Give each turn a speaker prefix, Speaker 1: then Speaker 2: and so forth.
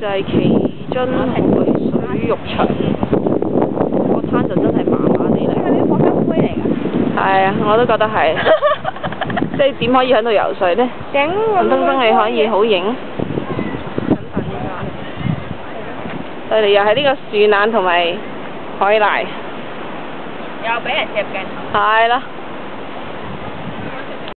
Speaker 1: 就係奇津海水浴場，個灘就真係麻麻地嚟。
Speaker 2: 係啲火金灰嚟㗎？
Speaker 1: 係啊，我都覺得係。即係點可以喺度游水呢？
Speaker 2: 頂
Speaker 1: 唔通真係可以好影？我哋又係呢個樹懶同埋海瀨。
Speaker 2: 又俾人攝鏡頭。
Speaker 1: 係啦。